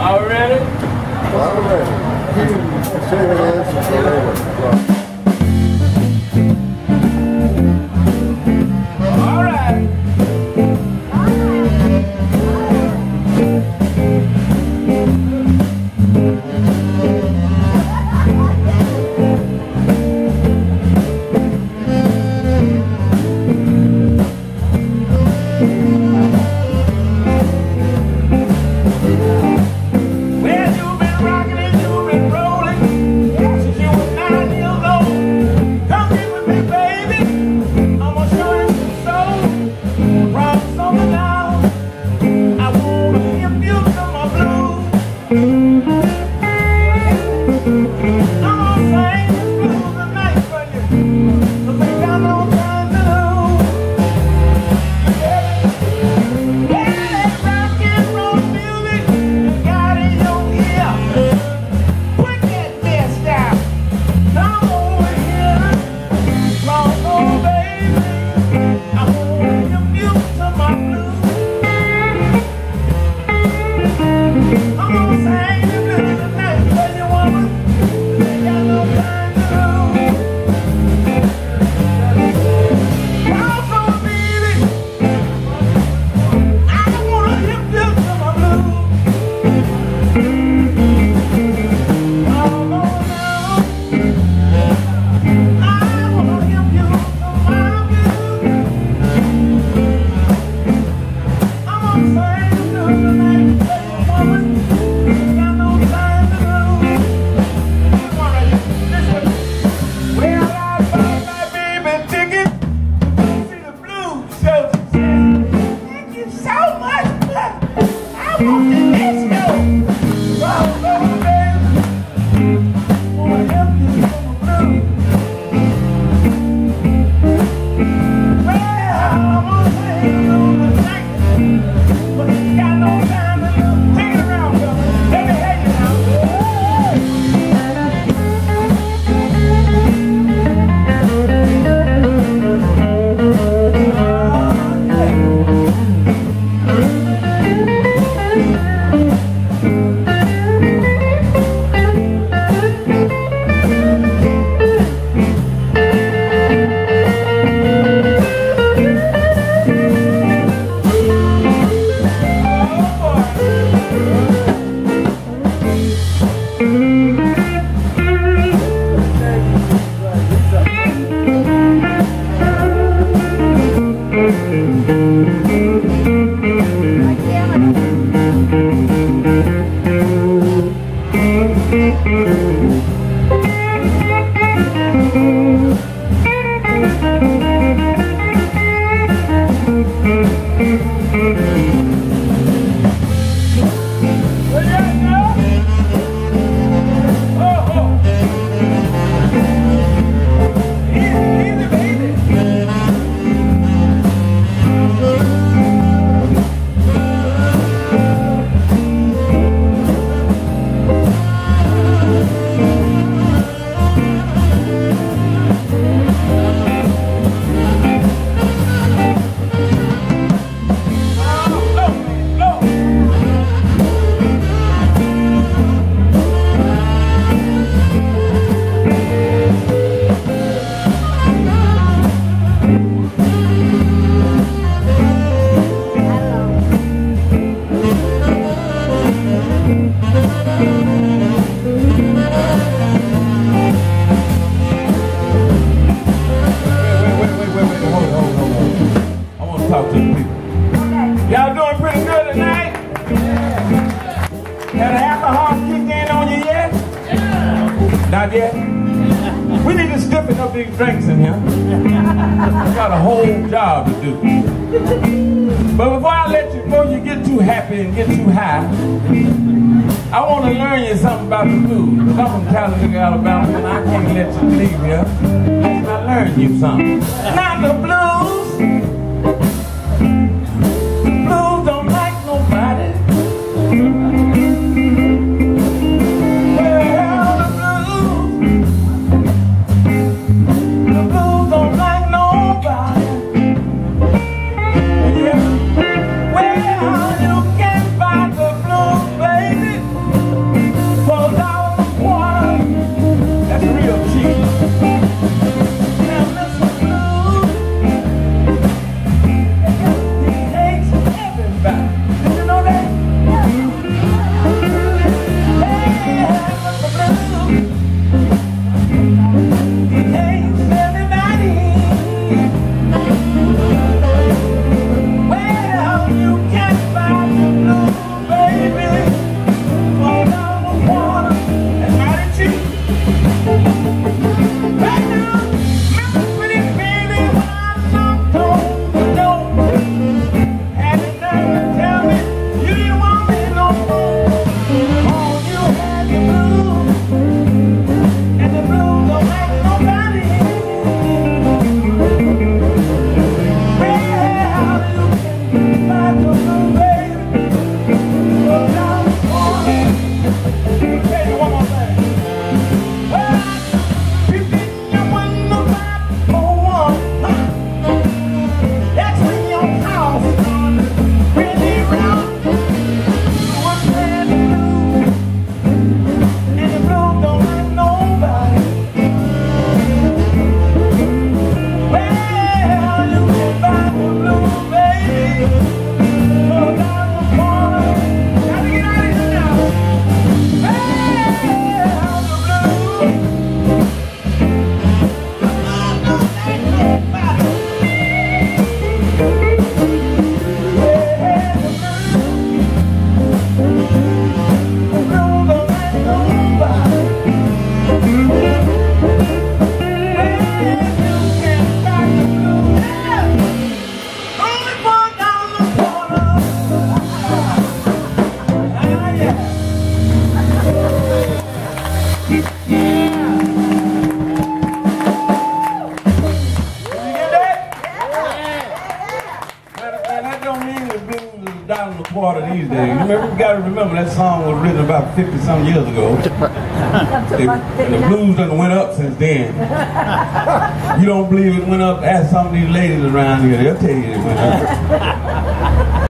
Are we ready? Are we ready? Y'all doing pretty good tonight? Yeah. half a alcohol kicked in on you yet? Yeah. Not yet? We need to stiffen up these drinks in here. I got a whole job to do. But before I let you go, you get too happy and get too high, I want to learn you something about the food. Because I'm from Chattanooga, Alabama, and I can't let you leave here. I learn you something. Not the blues. that don't mean the blues is dying a quarter these days. You gotta remember that song was written about 50 some years ago. The blues done went up since then. you don't believe it went up? Ask some of these ladies around here. They'll tell you it went up.